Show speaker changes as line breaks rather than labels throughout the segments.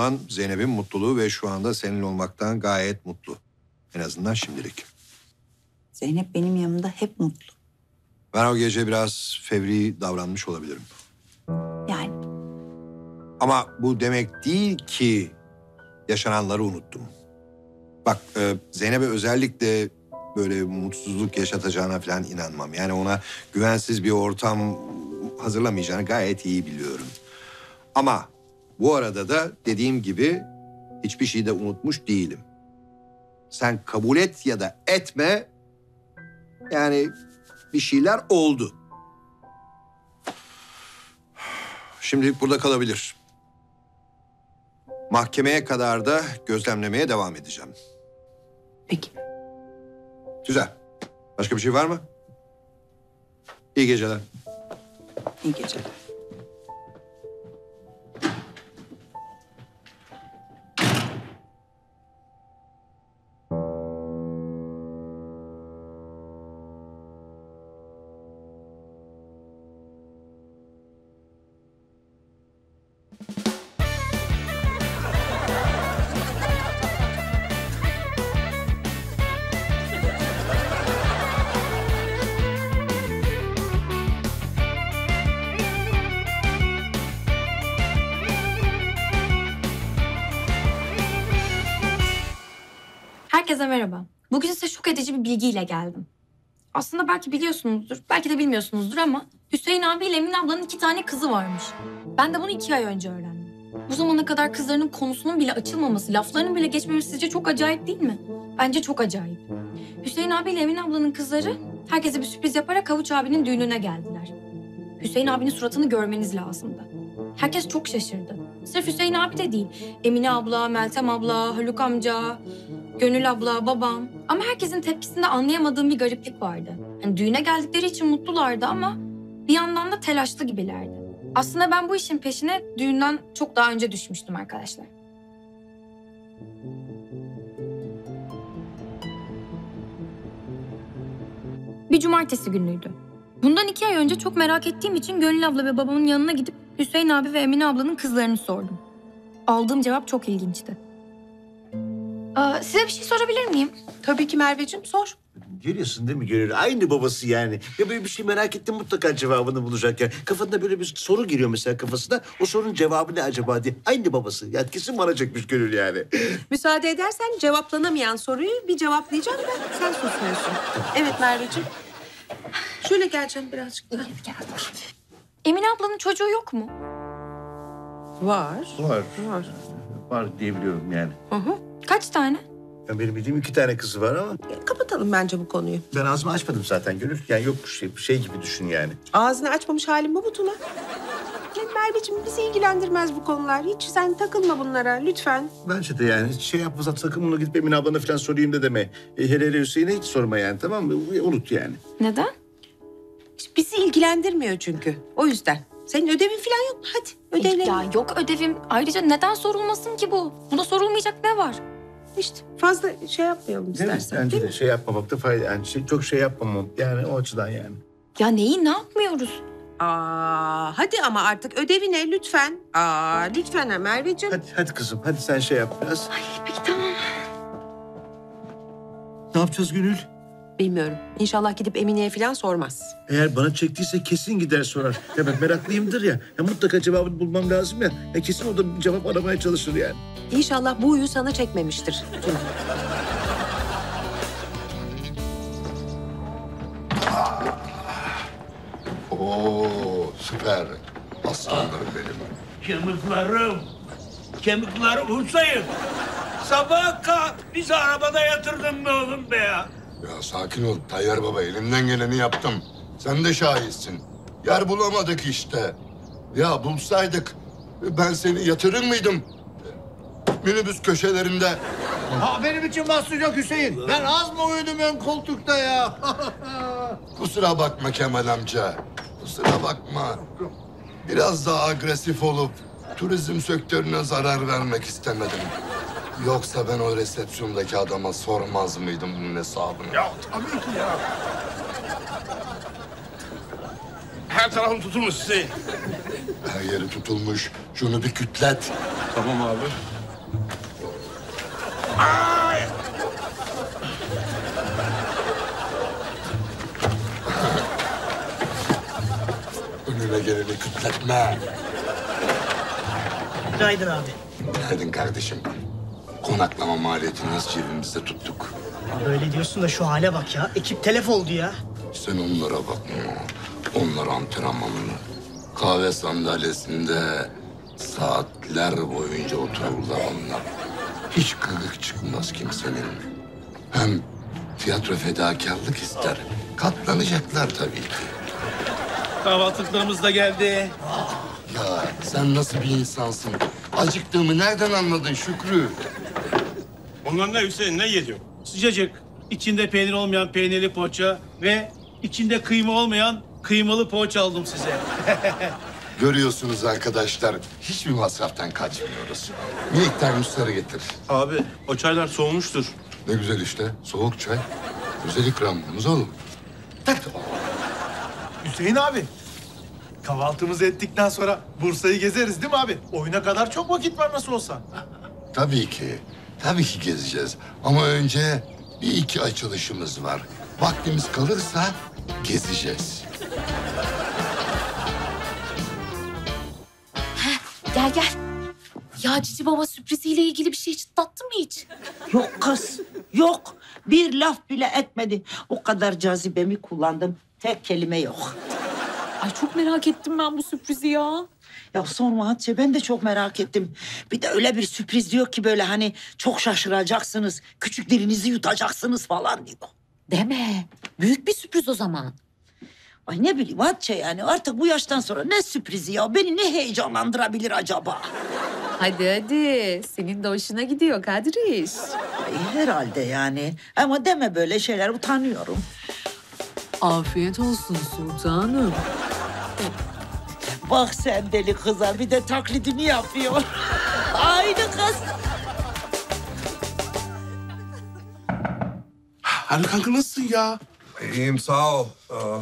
olan Zeynep'in mutluluğu ve şu anda seninle olmaktan gayet mutlu. En azından şimdilik.
Zeynep benim yanımda hep mutlu.
Ben o gece biraz fevri davranmış olabilirim.
Yani
Ama bu demek değil ki yaşananları unuttum. Bak e, Zeynep'e özellikle böyle mutsuzluk yaşatacağına falan inanmam. Yani ona güvensiz bir ortam hazırlamayacağını gayet iyi biliyorum. Ama bu arada da dediğim gibi hiçbir şeyi de unutmuş değilim. Sen kabul et ya da etme. Yani bir şeyler oldu. Şimdilik burada kalabilir. Mahkemeye kadar da gözlemlemeye devam edeceğim.
peki.
Güzel. Başka bir şey var mı? İyi geceler.
İyi geceler.
Herkese merhaba. Bugün size şok edici bir bilgiyle geldim. Aslında belki biliyorsunuzdur, belki de bilmiyorsunuzdur ama Hüseyin abiyle Emin ablanın iki tane kızı varmış. Ben de bunu iki ay önce öğrendim. Bu zamana kadar kızlarının konusunun bile açılmaması, laflarının bile geçmemesi sizce çok acayip değil mi? Bence çok acayip. Hüseyin abiyle Emin ablanın kızları herkese bir sürpriz yaparak Havuç abinin düğününe geldiler. Hüseyin abinin suratını görmeniz lazımdı. Herkes çok şaşırdı. Sırf Hüseyin abi de değil. Emine abla, Meltem abla, Haluk amca, Gönül abla, babam. Ama herkesin tepkisinde anlayamadığım bir gariplik vardı. Yani düğüne geldikleri için mutlulardı ama bir yandan da telaşlı gibilerdi. Aslında ben bu işin peşine düğünden çok daha önce düşmüştüm arkadaşlar. Bir cumartesi günüydü. Bundan iki ay önce çok merak ettiğim için Gönül abla ve babamın yanına gidip Hüseyin abi ve Emine ablanın kızlarını sordum. Aldığım cevap çok ilginçti. Size bir şey sorabilir miyim?
Tabii ki Merveciğim sor.
Görüyorsun değil mi Gönül? Aynı babası yani. Ya böyle bir şey merak ettim mutlaka cevabını bulacak yani. Kafanda böyle bir soru giriyor mesela kafasına. O sorunun cevabı ne acaba diye. Aynı babası. Ya kesin bana çekmiş Gönül yani.
Müsaade edersen cevaplanamayan soruyu bir cevaplayacağım ben. Sen susmuyorsun. Evet Merveciğim. Şöyle geleceğim birazcık daha.
Emine ablanın çocuğu yok mu?
Var.
Var.
Var.
Var diyebiliyorum yani.
Hı hı.
Kaç tane?
Ya benim bildiğim iki tane kızı var ama
E, Kapatalım bence bu konuyu.
ben ağzımı açmadım zaten Gönül. Yani yok şey, şey gibi düşün yani.
Ağzını açmamış halim bu Tuna? Ya Merveciğim bizi ilgilendirmez bu konular. Hiç sen takılma bunlara lütfen.
Bence de yani hiç şey yapmasan sakın bunu gidip Emine ablana falan sorayım da deme. E, hele hele Hüseyin'e hiç sorma yani tamam mı? Unut yani.
Neden?
Bizi ilgilendirmiyor çünkü. O yüzden. Senin ödevin falan yok mu? Hadi ödevlerini.
Ya yok ödevim. Ayrıca neden sorulmasın ki bu? Buna sorulmayacak ne var?
İşte fazla şey yapmayalım
Değil mi?
istersen.
Bence
değil
de
mi?
şey yapmamakta fayda. Yani şey, çok şey yapmamam. Yani o açıdan yani.
Ya neyi ne yapmıyoruz?
Aa, hadi ama artık ödevine lütfen. Aa, lütfen ha Merveciğim.
Hadi hadi kızım hadi sen şey yap biraz.
Ay peki tamam.
Ne yapacağız Gönül?
Bilmiyorum. İnşallah gidip Emine'ye falan sormaz.
Eğer bana çektiyse kesin gider sorar. Ya ben meraklıyımdır ya. ya mutlaka cevabını bulmam lazım ya. ya. Kesin o da bir cevap aramaya çalışır yani.
İnşallah bu huyu sana çekmemiştir. Tuna.
Oo süper. Aslanlarım benim.
Kemiklerim, kemikler Hüseyin. Sabah kalk, bizi arabada yatırdın be oğlum be ya.
Ya sakin ol Tayyar Baba elimden geleni yaptım. Sen de şahitsin. Yer bulamadık işte. Ya bulsaydık ben seni yatırır mıydım? Minibüs köşelerinde.
Ha benim için mahsur yok Hüseyin. Ben az mı uyudum ön koltukta ya?
Kusura bakma Kemal amca. Kusura bakma. Biraz daha agresif olup turizm sektörüne zarar vermek istemedim. Yoksa ben o resepsiyondaki adama sormaz mıydım bunun hesabını? Ya tabii ki ya.
Her tarafım tutulmuş Hüseyin.
Her yeri tutulmuş. Şunu bir kütlet.
Tamam abi.
Önüne geleni kütletme.
Günaydın abi.
Günaydın kardeşim. Konaklama maliyetini nasıl cebimizde tuttuk?
Abi öyle diyorsun da şu hale bak ya. Ekip telef oldu ya.
Sen onlara bakma. Onlar antrenmanlı. Kahve sandalyesinde saatler boyunca otururlar onlar. Hiç kırık çıkmaz kimsenin. Hem tiyatro fedakarlık ister. Katlanacaklar tabii ki.
Kahvaltılıklarımız da geldi.
Ya sen nasıl bir insansın? Acıktığımı nereden anladın Şükrü?
Onlar ne Hüseyin ne yediyor?
Sıcacık, içinde peynir olmayan peynirli poğaça ve içinde kıyma olmayan kıymalı poğaça aldım size.
Görüyorsunuz arkadaşlar, hiçbir masraftan kaçmıyoruz. Minik termosları getir.
Abi o çaylar soğumuştur.
Ne güzel işte, soğuk çay. Güzel ikramımız oğlum.
Hüseyin abi. Kahvaltımızı ettikten sonra Bursa'yı gezeriz değil mi abi? Oyuna kadar çok vakit var nasıl olsa.
Tabii ki, tabii ki gezeceğiz. Ama önce bir iki açılışımız var. Vaktimiz kalırsa gezeceğiz.
Gel gel. Ya Cici Baba sürpriziyle ilgili bir şey çıtlattı mı hiç?
Yok kız, yok. Bir laf bile etmedi. O kadar cazibemi kullandım. Tek kelime yok.
Ay çok merak ettim ben bu sürprizi ya.
Ya sorma Hatice, ben de çok merak ettim. Bir de öyle bir sürpriz diyor ki böyle hani çok şaşıracaksınız. Küçük dilinizi yutacaksınız falan diyor.
Deme. Büyük bir sürpriz o zaman.
Ay ne bileyim Hatice yani artık bu yaştan sonra ne sürprizi ya? Beni ne heyecanlandırabilir acaba?
Hadi hadi. Senin de hoşuna gidiyor Kadriş.
Ay herhalde yani. Ama deme böyle şeyler utanıyorum.
Afiyet olsun sultanım.
Bak sen deli kıza bir de taklidini yapıyor. Aynı kız.
Haluk kanka nasılsın ya?
İyiyim sağ ol. Aa,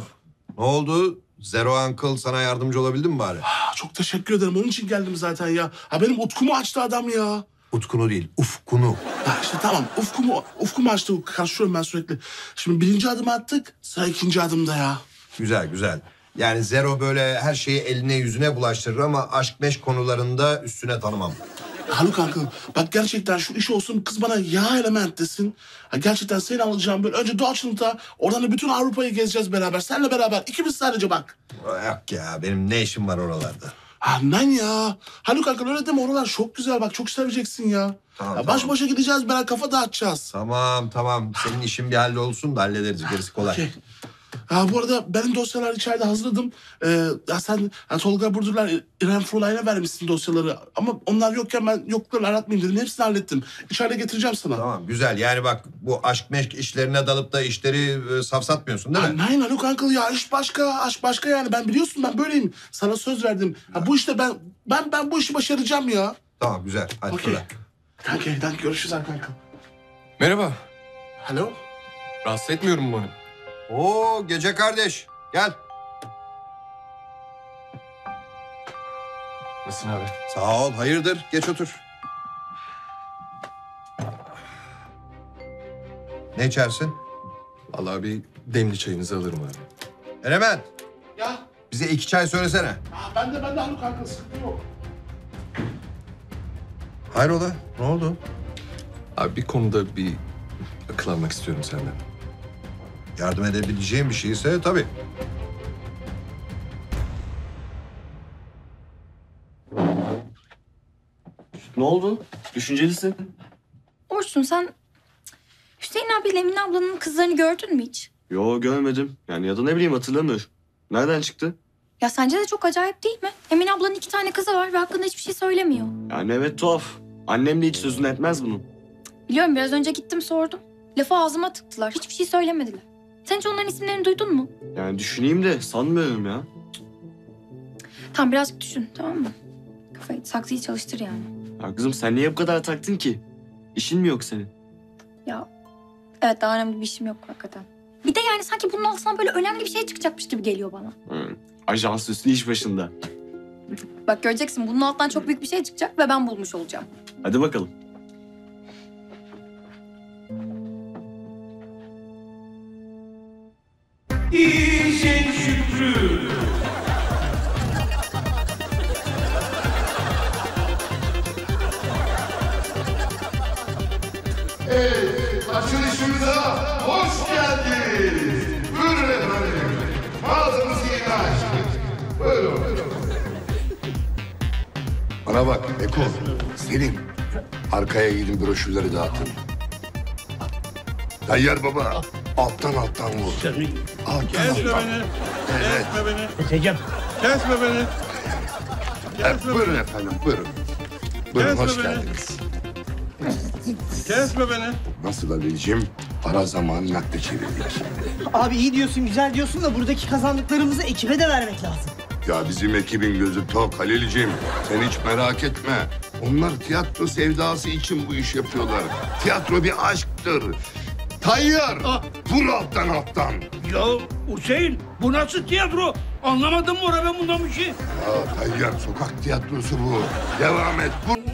ne oldu? Zero Uncle sana yardımcı olabildi mi bari?
Ah, Çok teşekkür ederim. Onun için geldim zaten ya. Ha benim utkumu açtı adam ya.
Utkunu değil, ufkunu.
Ha işte tamam ufkumu, ufkumu açtı. Karşılıyorum ben sürekli. Şimdi birinci adımı attık. Sıra ikinci adımda ya.
Güzel güzel. Yani Zero böyle her şeyi eline yüzüne bulaştırır ama aşk meş konularında üstüne tanımam.
Haluk kanka bak gerçekten şu iş olsun kız bana yağ element desin. Ha, gerçekten seni alacağım böyle önce Doğaçlı'nda oradan da bütün Avrupa'yı gezeceğiz beraber. Seninle beraber ikimiz sadece bak.
Yok ya benim ne işim var oralarda?
Aman ya. Haluk kanka öyle deme oralar çok güzel bak çok seveceksin ya.
Tamam,
ya baş
tamam.
başa gideceğiz beraber kafa dağıtacağız.
Tamam tamam senin işin bir hallolsun da hallederiz gerisi kolay.
Okey. Ha bu arada benim dosyalar içeride hazırladım. Ee, ya sen ya Tolga Burdurlar, İrem Furlay'la vermişsin dosyaları. Ama onlar yokken ben yoklarını aratmayayım dedim. Hepsini hallettim. İçeride getireceğim sana.
Tamam güzel yani bak bu aşk meşk işlerine dalıp da işleri e, safsatmıyorsun değil mi?
Aynen Haluk Uncle ya iş başka, aşk başka yani. Ben biliyorsun ben böyleyim. Sana söz verdim. Ha, bu işte ben ben ben bu işi başaracağım ya.
Tamam güzel hadi
Okey.
fırla.
Kanka, kanka görüşürüz Haluk Uncle.
Merhaba.
Alo.
Rahatsız etmiyorum umarım.
Oo gece kardeş gel.
Nasılsın abi?
Sağ ol hayırdır geç otur. Ne içersin?
Vallahi bir demli çayınızı alırım abi.
Element
Ya
bize iki çay söylesene.
ha, ben de ben de Haluk Uncle sıkıntı yok.
Hayrola ne oldu?
Abi bir konuda bir akıl almak istiyorum senden.
Yardım edebileceğim bir şeyse tabii.
Ne oldu? Düşüncelisin.
Orçun sen Hüseyin abiyle Emine ablanın kızlarını gördün mü hiç?
Yo görmedim. Yani ya da ne bileyim hatırlamıyorum. Nereden çıktı?
Ya sence de çok acayip değil mi? Emine ablanın iki tane kızı var ve hakkında hiçbir şey söylemiyor.
Yani evet tuhaf. Annem de hiç sözünü etmez bunun.
Biliyorum biraz önce gittim sordum. Lafı ağzıma tıktılar. Hiçbir şey söylemediler. Sen hiç onların isimlerini duydun mu?
Yani düşüneyim de sanmıyorum ya.
Tamam birazcık düşün tamam mı? Kafayı saksıyı çalıştır yani.
Ya kızım sen niye bu kadar taktın ki? İşin mi yok senin?
Ya evet daha önemli bir işim yok hakikaten. Bir de yani sanki bunun altından böyle önemli bir şey çıkacakmış gibi geliyor bana.
Hı. Ajans üstü iş başında.
Bak göreceksin bunun altından çok büyük bir şey çıkacak ve ben bulmuş olacağım.
Hadi bakalım.
İşin Şükrü.
Evet, açılışımıza hoş geldiniz. Buyurun efendim. Mağazamızı yeni açtık. Buyurun. Bak Eko, Selim. Arkaya gidin broşürleri dağıtın. Tayyar baba, alttan alttan vur. Alttan
Kesme
alttan.
beni.
Evet.
Kesme beni.
Keseceğim.
Kesme beni.
Evet, buyurun efendim, buyurun. Buyurun,
Kesme
hoş
beni.
geldiniz.
Kesme beni.
Nasıl Halil'ciğim? Para zamanı nakde çevirdik.
Abi iyi diyorsun güzel diyorsun da buradaki kazandıklarımızı ekibe de vermek lazım.
Ya bizim ekibin gözü tok Halil'ciğim. Sen hiç merak etme. Onlar tiyatro sevdası için bu iş yapıyorlar. Tiyatro bir aşktır. Tayyar, vur alttan alttan.
Ya Hüseyin bu nasıl tiyatro? Anlamadım mı ben bundan bir şey?
Ya Tayyar, sokak tiyatrosu bu. Devam et, vur